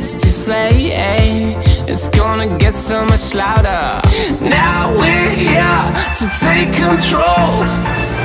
To slay, eh? It's gonna get so much louder. Now we're here to take control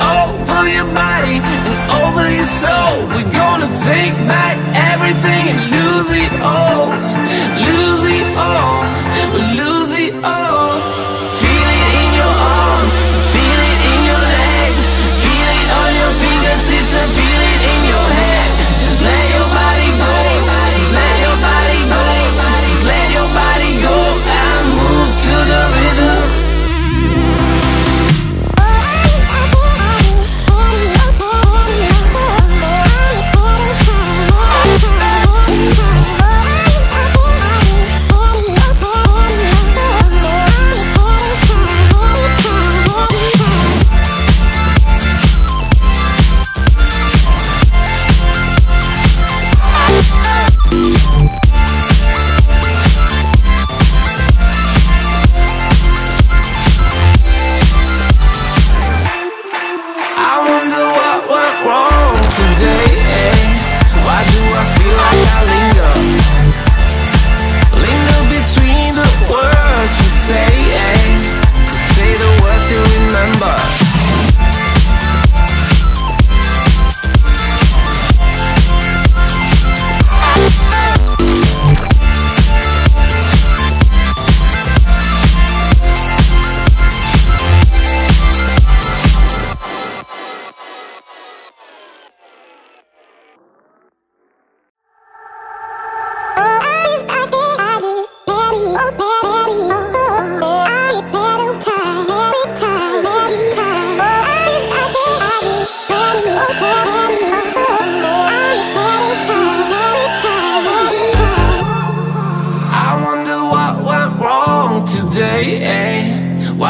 over your body and over your soul. We're gonna take back everything and lose it all.